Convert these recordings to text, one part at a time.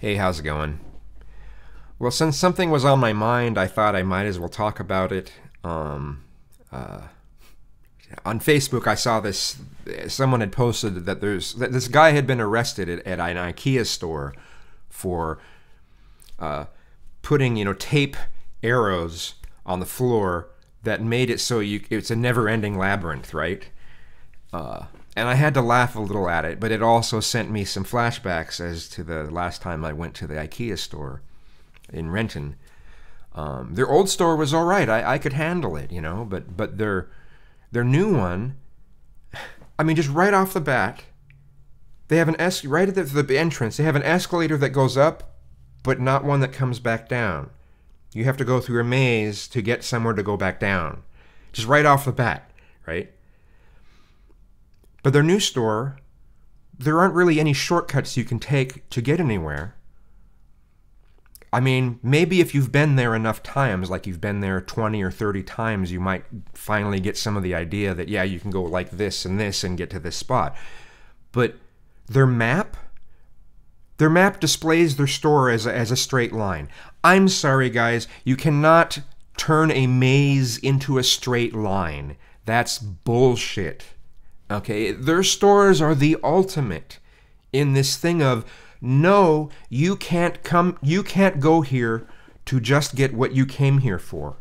Hey, how's it going? Well, since something was on my mind, I thought I might as well talk about it. Um, uh, on Facebook, I saw this. Someone had posted that there's that this guy had been arrested at, at an IKEA store for uh, putting you know tape arrows on the floor that made it so you it's a never-ending labyrinth, right? Uh, and I had to laugh a little at it, but it also sent me some flashbacks as to the last time I went to the IKEA store in Renton. Um, their old store was all right; I, I could handle it, you know. But but their their new one, I mean, just right off the bat, they have an es- right at the, the entrance. They have an escalator that goes up, but not one that comes back down. You have to go through a maze to get somewhere to go back down, just right off the bat, right? But their new store, there aren't really any shortcuts you can take to get anywhere. I mean, maybe if you've been there enough times, like you've been there 20 or 30 times, you might finally get some of the idea that, yeah, you can go like this and this and get to this spot. But their map, their map displays their store as a, as a straight line. I'm sorry, guys, you cannot turn a maze into a straight line. That's bullshit. Okay, their stores are the ultimate in this thing of no, you can't come you can't go here to just get what you came here for.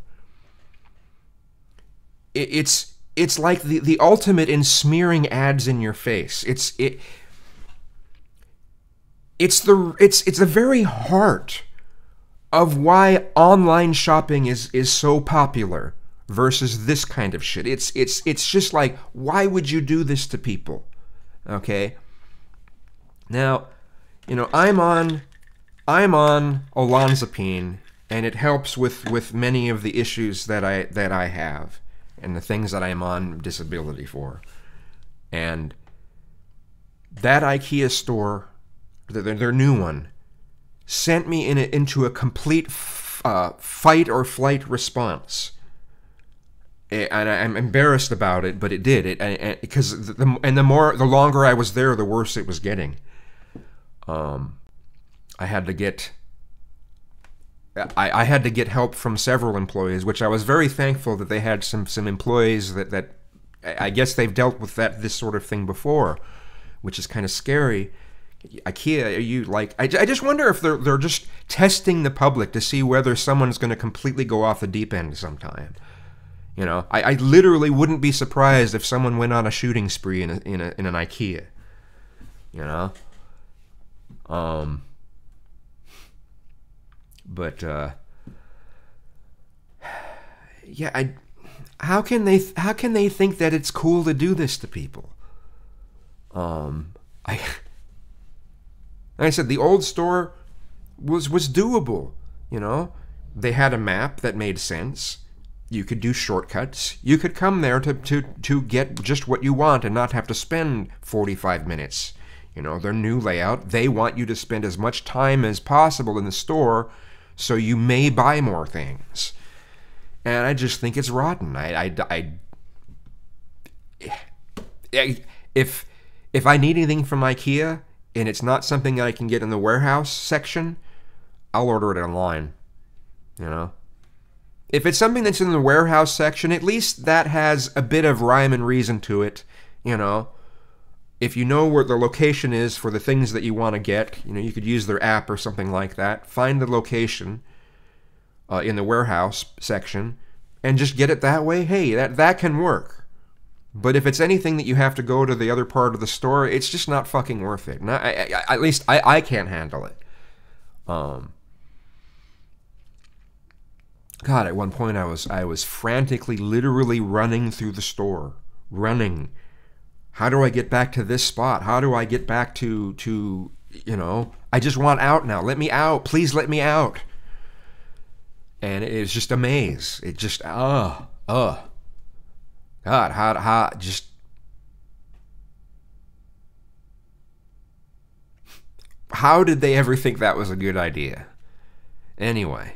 It's it's like the, the ultimate in smearing ads in your face. It's it it's the it's it's the very heart of why online shopping is is so popular versus this kind of shit. It's it's it's just like why would you do this to people? Okay? Now, you know, I'm on I'm on olanzapine and it helps with with many of the issues that I that I have and the things that I'm on disability for. And that IKEA store, their, their new one, sent me in a, into a complete uh, fight or flight response and I'm embarrassed about it, but it did it because the and the more the longer I was there, the worse it was getting. Um, I had to get I, I had to get help from several employees, which I was very thankful that they had some some employees that that I guess they've dealt with that this sort of thing before, which is kind of scary. IKEA, are you like? I, I just wonder if they're they're just testing the public to see whether someone's going to completely go off the deep end sometime. You know, I, I literally wouldn't be surprised if someone went on a shooting spree in a, in, a, in an IKEA. You know, um, but uh, yeah, I. How can they? How can they think that it's cool to do this to people? Um, I. Like I said, the old store was was doable. You know, they had a map that made sense you could do shortcuts. You could come there to, to, to get just what you want and not have to spend 45 minutes. You know, their new layout, they want you to spend as much time as possible in the store so you may buy more things. And I just think it's rotten. I, I, I, if, if I need anything from IKEA and it's not something that I can get in the warehouse section, I'll order it online. You know? If it's something that's in the warehouse section, at least that has a bit of rhyme and reason to it, you know. If you know where the location is for the things that you want to get, you know, you could use their app or something like that. Find the location uh, in the warehouse section and just get it that way. Hey, that that can work. But if it's anything that you have to go to the other part of the store, it's just not fucking worth it. Not, I, I, at least I, I can't handle it. Um, God, at one point I was I was frantically, literally running through the store, running. How do I get back to this spot? How do I get back to to you know? I just want out now. Let me out, please. Let me out. And it was just a maze. It just uh uh. God, how how just. How did they ever think that was a good idea? Anyway.